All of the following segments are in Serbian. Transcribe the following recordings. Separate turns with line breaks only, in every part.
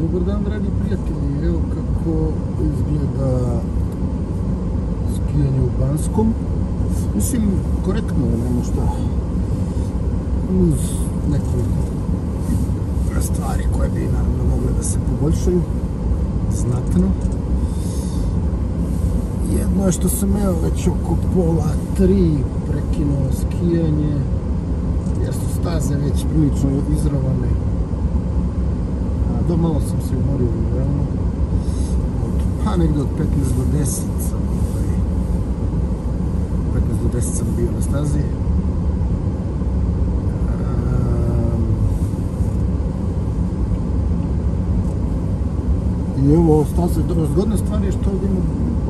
Dobar dan, dragi prijatelji. Evo kako izgleda skijanje u Banskom. Mislim, korektno je, nema šta. Uz nekoliko stvari koje bi naravno mogle da se poboljšaju. Znatno. Jedno je što sam evo već oko pola tri prekinuo skijanje jer su staze već prilično izravane do malo sam se umorio realno. Od, pa negde od 15 do 10 sam ovaj, 15 do 10 sam bio na stazi. I evo, je zgodna stvar je što ovdje ima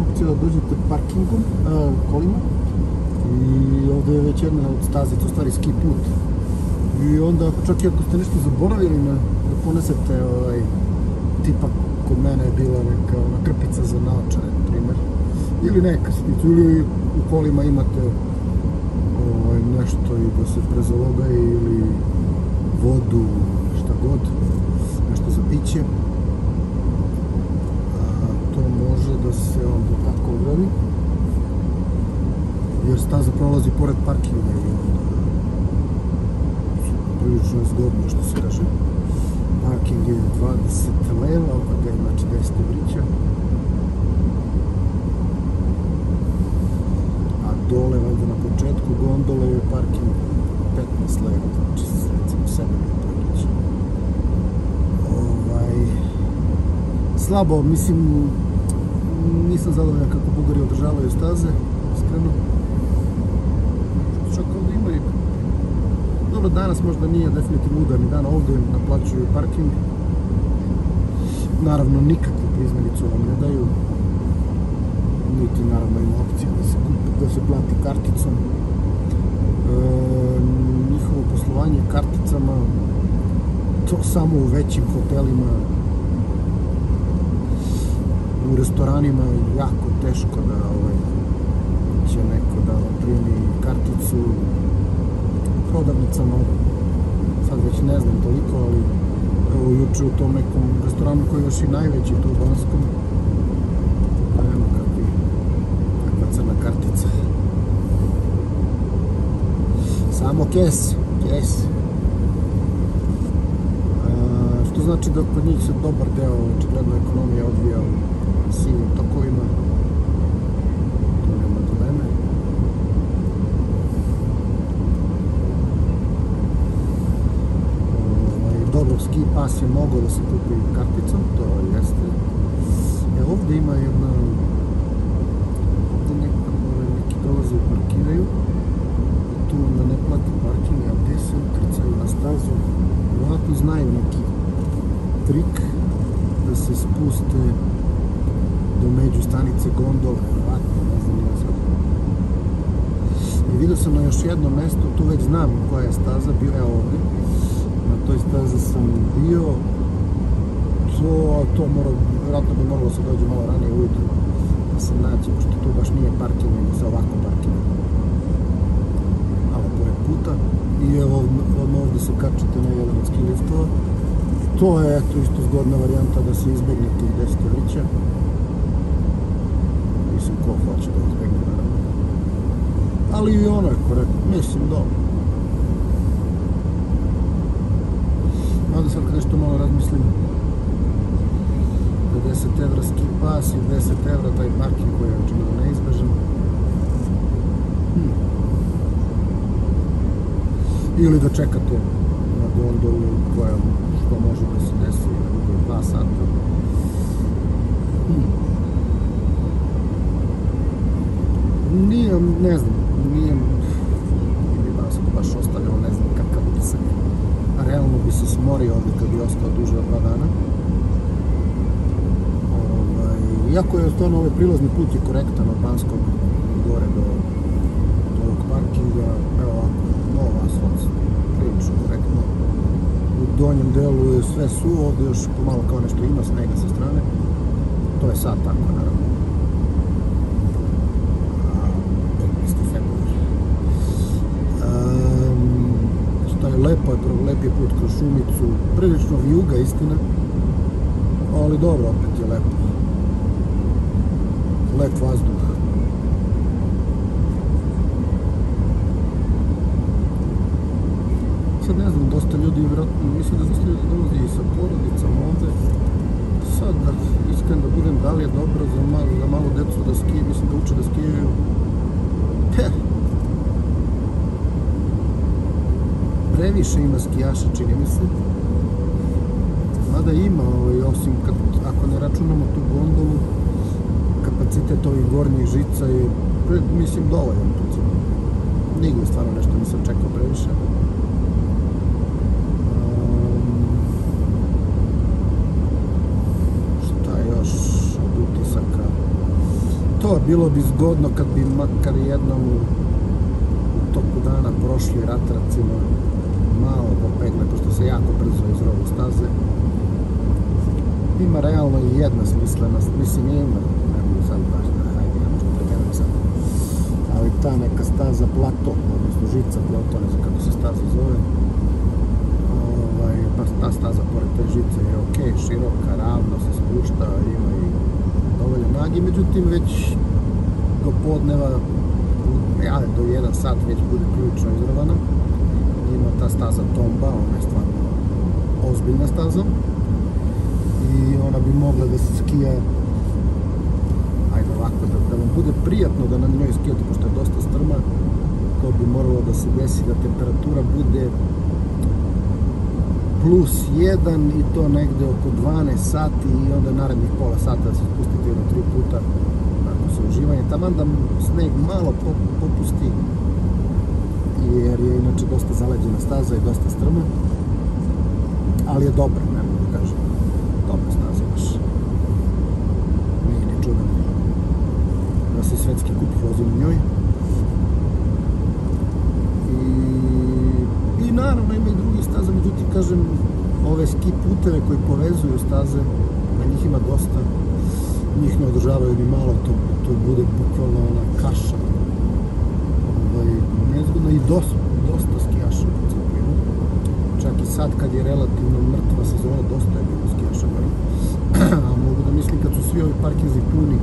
opcija da dođete parkingom, a, kolima. I ovdje je već jedna od staze, to stvari ski put. I onda, čak i ako ste nešto zaboravili na ponesete ovaj, tipa kod mene je bila neka ona krpica za naočare, na primjer. Ili neka slicu, ili u kolima imate ovaj, nešto i da se prezaloga ili vodu, šta god, nešto za piće. A, to može da se onda tako odradi. Jer staza prolazi pored parkinga i onda prilično je zgodno što se kaže parking je 20 leva, ovdje znači 10 vrića. A dole, ovdje na početku gondole je parking 15 leva, znači recimo 7 vrića. Ovaj, slabo, mislim, nisam zadovoljan kako Bugari održavaju staze, iskreno. Čak ovdje ima i dobro, danas možda nije definitivno udarni dan, ovdje naplaćuju parking. Naravno, nikakvu priznanicu vam ne daju. Niti, naravno, ima opcija da se, da se plati karticom. E, njihovo poslovanje karticama, to samo u većim hotelima, u restoranima je jako teško da ovaj, će neko da primi karticu prodavnicama, sad već ne znam toliko, ali evo juče u tom nekom restoranu koji je još i najveći tu u Banskom, evo kakvi, kakva crna kartica. Samo kes, kes. A, što znači da kod njih se dobar deo očigledno ekonomija odvija u sivim tokovima, pas je mogao da se kupi karticom, to jeste. E ovde ima jedna ovde neko, neki dolaze i parkiraju tu onda ne plati parking, a gde se ukrcaju na stazu vjerojatno znaju neki trik da se spuste do među stanice gondole, vjerojatno, ne znam nije sad. I vidio sam na još jedno mesto, tu već znam koja je staza, bio je ovde, toj stazi sam bio, to, to mora, vjerojatno bi moralo se dođe malo ranije ujutru da se nađe, pošto tu baš nije parking, nego se ovako parking. Malo pored puta. I evo, odmah ovdje se kačete na jedan od ski liftova. To je, eto, isto zgodna varijanta da se izbegne tih 10 lića. Mislim, ko hoće da izbegne, naravno. Ali i ono je korektno, mislim, dobro. Onda sad nešto malo razmislim 50 evra ski pas i 10 evra taj parking koji je očigledno neizbežan hmm. ili da čekate na gondolu koja što može da se desi na dugo 2 sata hmm. nije, ne znam nije ili vas baš ostavljalo ne znam kakav utisak realno bi se smorio ovdje kad bi ostao duže od dva dana. Ovaj, iako je stvarno ovaj prilazni put je korektan od Banskog gore do, do ovog parkinga, evo ovako, nova asfalt, prilično korektno. U donjem delu je sve su, ovdje još pomalo kao nešto ima snega sa strane. To je sad tako, naravno. Lepo je, lep je put kroz šumicu, prilično vijuga istina. Ali dobro, opet je lepo. Lep vazduh. Sad ne znam, dosta ljudi, vjerojatno, mislim da dosta ljudi dolazi i sa porodicama ovde. Sad, da iskren da budem, da li je dobro za, ma, za malu decu da skije, mislim da uče da skijaju. Heh. Previše ima skijaša, čini mi se. Mada ima, ovaj, osim ako ne računamo tu gondolu, kapacitet ovih gornjih žica je, mislim, dovoljan. Nigde stvarno nešto nisam čekao previše. to, bilo bi zgodno kad bi makar jednom u toku dana prošli ratracima malo popegle, pošto se jako brzo izrovu staze. Ima realno i jedna smislenost, mislim ima, ne mogu sad baš da, hajde, ja možda pregeram sad. Ali ta neka staza plato, odnosno žica plato, ne znam kako se staza zove, ovaj, pa ta staza pored te žice je ok, široka, ravno se spušta, ima i dovoljno nagi, međutim već do podneva, ja, do jedan sat već bude prilično izravana. Ima ta staza tomba, ona je stvarno ozbiljna staza. I ona bi mogla da se skija ajde ovako, da, da vam bude prijatno da na njoj skijate, pošto je dosta strma, to bi moralo da se desi da temperatura bude plus 1 i to negde oko 12 sati i onda narednih pola sata da se spustite jedno tri puta ako se uživanje. Taman da sneg malo popusti jer je inače dosta zaleđena staza i dosta strma ali je dobra, ne mogu da kažem. Dobra staza baš. Nije ni čudan da se svetski kup vozi na njoj. I naravno ima i drugi staza, međutim, kažem, ove ski puteve koji povezuju staze, na njih ima dosta, njih ne održavaju ni malo, to, to bude bukvalno ona kaša, nezgodno i dosta, dosta skijaša u principu Čak i sad kad je relativno mrtva sezona, dosta je bilo skijaša bar. A mogu da mislim kad su svi ovi parkinzi puni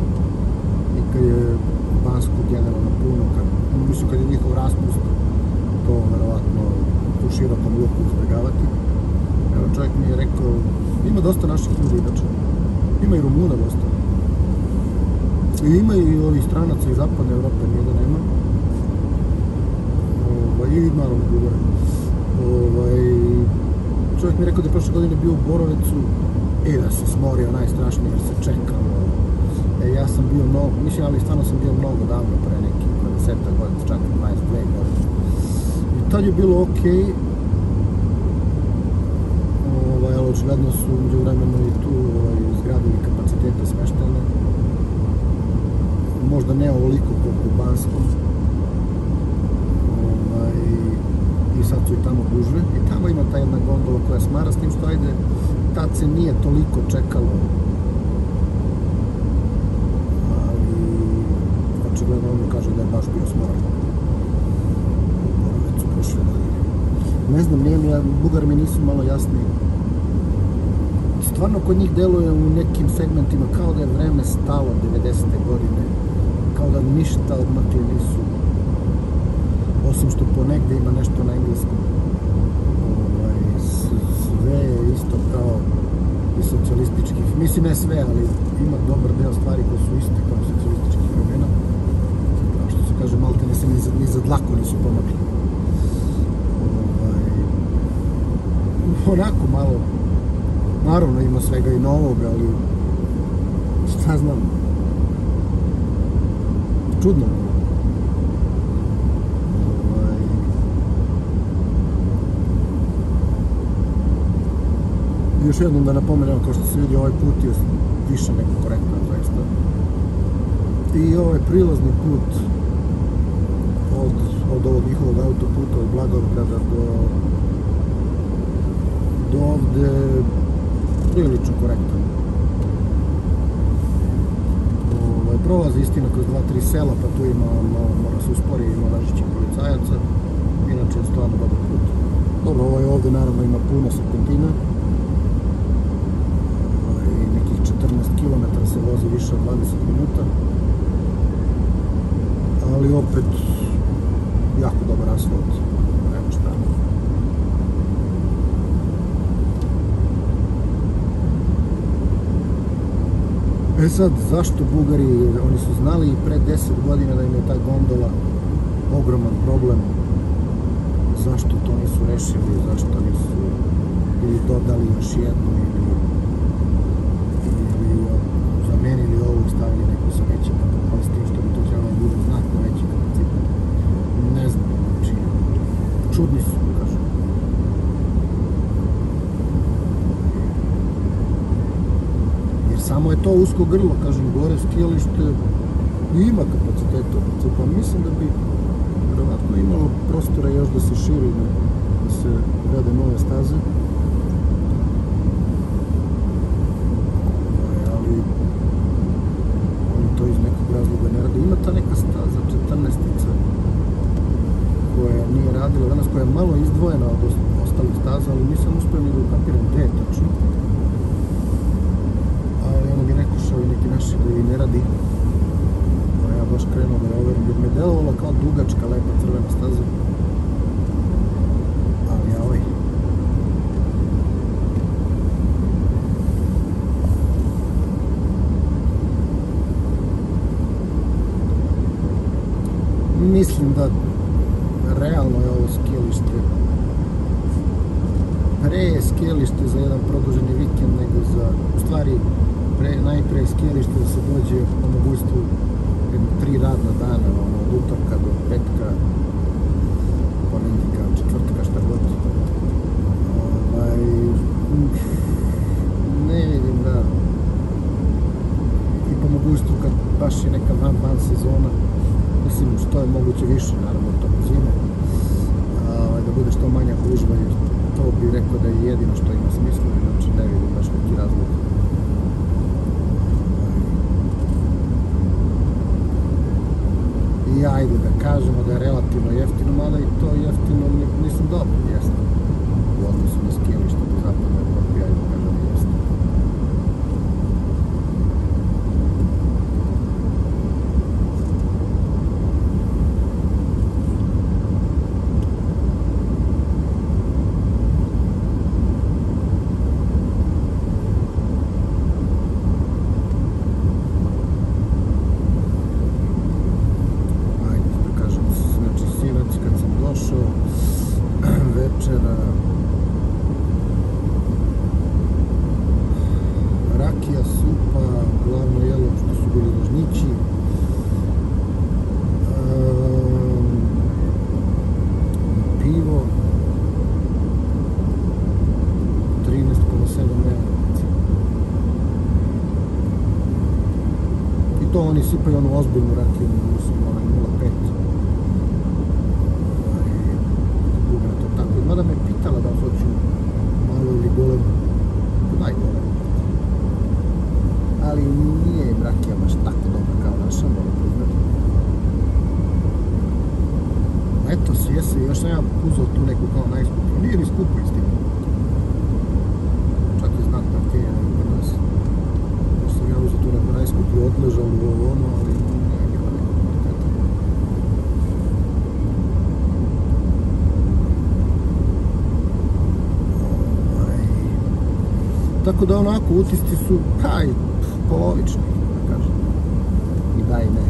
i kad je Bansko generalno puno, kad, mislim kad je njihov raspust, to verovatno u širokom luku izbjegavati. Evo čovjek mi je rekao, ima dosta naših ljudi inače. Ima i Rumuna dosta. I ima i ovih stranaca iz zapadne Evrope, nije da nema. I naravno Bugara. Ovaj, čovjek mi rekao da je prošle godine bio u Borovecu i da se smorio najstrašnije jer se čekalo. E, ja sam bio mnogo, mislim, ali stvarno sam bio mnogo davno pre neki 20 godina, čak 22 godine tad je bilo ok, ovaj, ali očigledno su uđe vremenu i tu ovaj, zgradili kapacitete smeštene. Možda ne ovoliko koliko u Banskom. Ovaj, I sad su i tamo gužve. I tamo ima ta jedna gondola koja smara, s tim što ajde, tad se nije toliko čekalo ali očigledno ono kaže da je baš bio godine. Ne znam, nije mi, Bugar mi nisu malo jasni. Stvarno kod njih deluje u nekim segmentima kao da je vreme stalo 90. godine. Kao da ništa odmakli nisu. Osim što ponegde ima nešto na engleskom. Ovaj, sve je isto kao i socijalističkih. Mislim, ne sve, ali ima dobar deo stvari koje su iste kao socijalističkih vremena. Kao što se kaže, malte ne se ni za, ni za nisu pomakli. onako malo naravno ima svega i novog, ali šta znam čudno ovaj, još jednom da napomenem kao što se vidi ovaj put je više nego korektno zaista i ovaj prilazni put od, od ovog njihovog autoputa od Blagovgrada do do ovde prilično korektan. Ovaj, prolazi istina kroz dva, tri sela, pa tu ima, mora se uspori, ima važićih policajaca. Inače je stvarno dobar put. Dobro, ovaj ovde naravno ima puno serpentina. Sad, zašto Bugari, oni su znali i pre 10 godina da im je ta gondola ogroman problem. Zašto to nisu rešili, zašto nisu ili dodali još jednu ili, ili zamenili ovu i stavili neku sa većim ali s tim što bi to trebalo da bude znatno veći kapacitet. Ne znam, znači, čudni su, kažem. Jer samo je to usko grlo, kažem, gore skijalište ima kapaciteta, pa mislim da bi verovatno imalo prostora još da se širi, da se rade nove staze. Ali oni to iz nekog razloga ne rade. Ima ta neka staza, 14-ica, koja nije radila danas, koja je malo izdvojena od ostalih staza, ali nisam uspio ni da ukapiram gde je tačno. Ali ono bi neko šao i neki naši koji ne radi, pa ja baš krenuo da je overim, jer me delovala kao dugačka, lepa crvena staza. Ali ja ovaj, da realno je ovo skijalište pre je skijalište za jedan produženi vikend nego za, u stvari pre, najpre je skijalište da se dođe po mogućstvu jedno tri radna dana, ono, od utorka do petka, ponednika, četvrtka, šta god. Ovaj, ne vidim da i po mogućstvu kad baš je neka van, van sezona, mislim što je moguće više, naravno, tokom zime, ovaj, da bude što manja gužva, jer to bi rekao da je jedino što ima smisla, znači ne vidim baš neki razlog. I ajde da kažemo da je relativno jeftino, mada i to jeftino, mislim, dobro, jeste. U odnosu na skijalište po zapadnoj Evropi, ajde da kažem, jeste. ajde da kažem, znači sinoć kad sam došao, večera, rakija, supa, glavno jelo što su bili ložnići, Ehm, pivo, 13,7 evra. I to oni sipaju onu ozbiljnu rakiju, mislim, onaj 0,5. Ovaj, Duga to tako. Mada me pitala da hoću malo ili golem, daj. Ali nije im rakija baš tako dobra kao naša, moram priznati. Eto, jesi, još sam ja uzao tu neku kao najskuplju. Nije ni skupo istina. Čak je znatno ok, nego kod nas. Još sam ja uzao tu neku najskuplju odležalu ovo ono, ali nije bilo neko kvaliteta. Ovaj, Tako da onako utisci su kaj polovični, da kažem. I da i ne.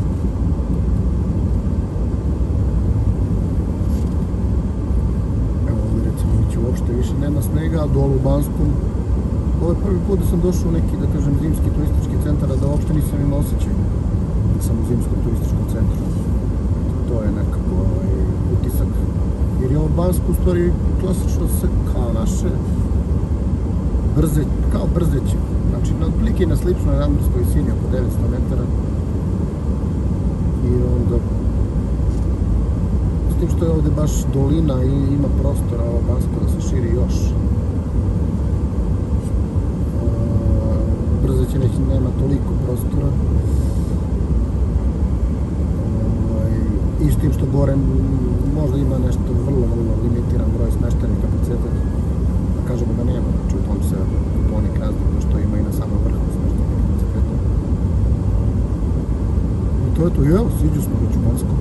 Evo ovdje recimo već uopšte više nema snega, a dole u Banskom ovo je prvi put da sam došao u neki, da kažem, zimski turistički centar, a da uopšte nisam imao osjećaj da sam u zimskom turističkom centru. To je nekako ovaj, utisak. Jer je ovo Bansko u stvari klasično se kao naše brze, kao brzeće. Znači, na otprilike na sličnoj nadmorskoj visini, oko 900 metara. I onda s tim što je ovde baš dolina i ima prostora ovo Bansko da se širi još. Brzeće neće, nema toliko prostora. Ovaj, I s tim što gore možda ima nešto vrlo, vrlo limitiran broj smeštenih kapaciteta. Kažemo da nema, znači u tom se ponik razlika što ima i na samom vrhu smeštenih kapaciteta. I to je to, evo, siđu smo već u Banskom.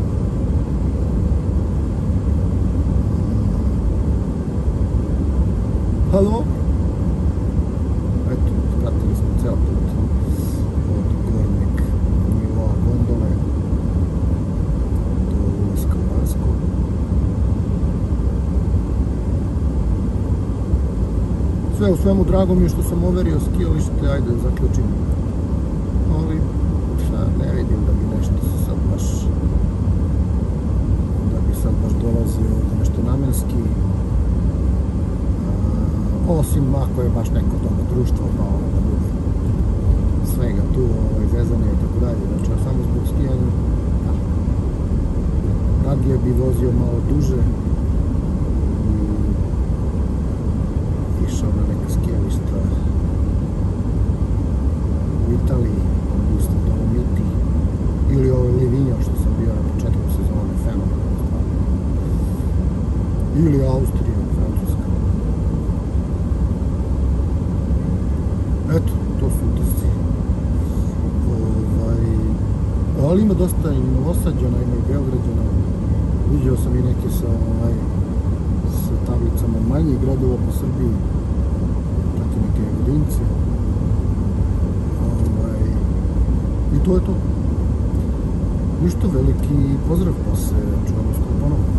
Halo? Eto, skratili smo ceo put od svemu drago mi je što sam overio skijalište, ajde zaključim. Ali šta, ne vidim da bi nešto sad baš da bi sad baš dolazio nešto namenski. osim ako je baš neko dobro društvo pa ono da bude svega tu, ovaj, zezanje i tako dalje. Znači, ja samo zbog skijanja radije bi vozio malo duže i išao na neka skijališta u Italiji, odnosno Dolomiti ili ovo Livigno što sam bio na početku sezone, fenomenalno. Ili Austrija, Francuska. Eto, to su utisci. Ovaj, ali ima dosta i Novosađana, ima i Beograđana. Vidio sam i neke sa, ovaj, sa tablicama manjih gradova po Srbiji, jedince. Ovaj, I to je to. Ništa veliki pozdrav, pa se čujemo skoro ponovo.